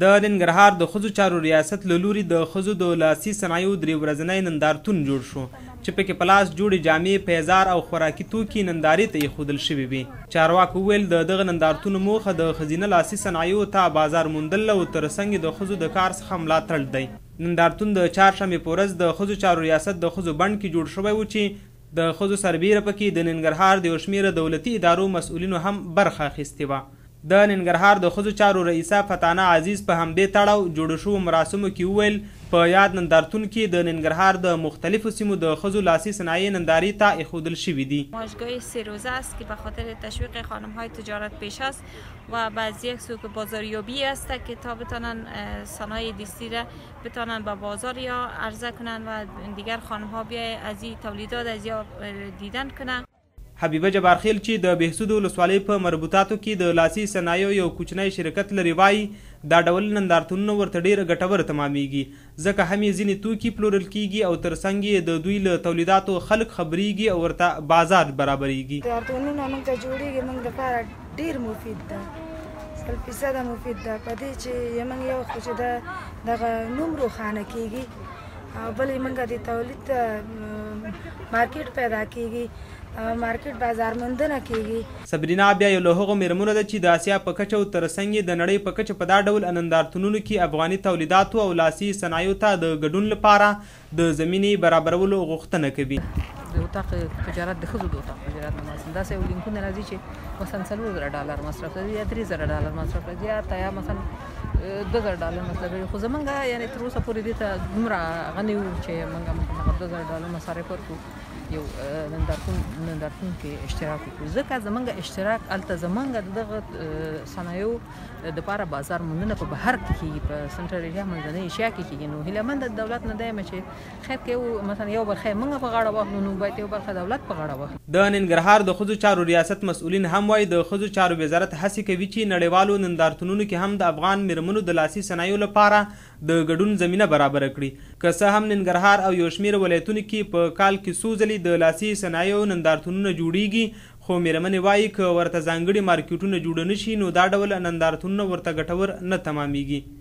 د ننګرهار د ښځو چارو ریاست له لوري د ښځو د لاسي صنایعو درې ورځنی نندارتون جوړ شو، چې پکې په لاس جوړې جامې، پیزار او خوراکي توکي نندارې ته ایښودل شوي وي. چارواکو وویل، د دغه نندارتون موخه د ښځینه لاسي صنایعو ته بازار موندل او تر څنګ یې د ښځو د کار څخه ملاتړ دی. نندارتون د چهارشنبې په ورځ د ښځو چارو ریاست د ښځو بڼ کې جوړ شوی و، چې د ښځو سربیره په کې د ننګرهار د یو شمیر دولتي ادارو مسؤلینو هم برخه اخیستې وه. د ننګرهار د ښځو چارو رئیسه فتانه عزیز په همدې تړاو جوړو شوو مراسمو کې وویل، په یاد نندارتون کې د ننګرهار د مختلفو سیمو د ښځو لاسي صنایع نندارې ته اېښودل شوې دي. باشگاه سه روزه است که به خاطر تشویق خانم های تجارت پیشه است و بعض یک سو که بازاریابی است که تا بتانند صنایع دستی را بتانند به بازار یا عرضه کنند و دیگر خانم ها بیا از ای تولیدات از یا دیدن کنه. حبیبه جبارخېل چې د بهسود ولسوالۍ په مربوطاتو کې د لاسي صنایعو یو کوچنی شرکت لري وايي، دا ډول نندارتونونه ورته ډېر ګټور تمامېږي، ځکه هم یې ځینې توکي پلورل کېږي او تر څنګ یې د دوی له تولیداتو خلک خبرېږي او ورته بازار برابرېږي. ډیر مفید ده سل فیصد مفید ده په دې چې یمن یو خو چې ده دغه نوم روښانه کیږي او بل یمن د تولید مارکیټ پیدا کیږي مارکیټ بازار موندنه کیږي صبرینا بیا یو له هغو میرمنو ده چې د اسیا په کچه او ترڅنګ یې د نړۍ په کچه په دا ډول انندارتونونو کې افغاني تولیداتو او لاسي صنایعو ته د ګډون لپاره د زمینې برابرولو غوښتنه کوي. د اتاق تجارت د ښځو د اتاق تجارت نه مثلا داسې یو لینکونه راځي چې مثلا څلور زره ډالر مصرف لري یا درې زره ډالر مصرف لري یا تا یا مثلا دوه زره ډالر مصرف لري خو زمونږ یعنی تر اوسه پورې دې ته دومره غني وو چې مونږ ممکن هغه دوه زره ډالر مصارف ورکړو یو نندارتون نندارتون کې اشتراک وکړو ځکه زمونږ اشتراک هلته زمونږ دغه صنایعو دپاره بازار موندنه په بهر کې کیږي په سنټرل ایشیا منځنۍ ایشیا کې کیږي نو هیله مند دولت نه دایم چې خیر کې مثلا یو برخه موږ په غاړه واخلو نو باید یو برخه دولت په غاړه واخلي د ننګرهار د ښځو چارو ریاست مسؤلین هم وایي د ښځو چارو وزارت هڅې کوي چې نړیوالو نندارتونونو کې هم د افغان میرمنو د لاسي صنایعو لپاره د ګډون زمینه برابره کړي که څه هم ننګرهار او یو شمیر ولایتونو کې په کال کې څو ځلې د لاسي صنایعو نندارتونونه جوړیږي خو مېرمنې وايي، که ورته ځانګړي مارکېټونه جوړ نه شي، نو دا ډول نندارتونونه ورته ګټور نه تمامېږي.